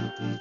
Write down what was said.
ピッ!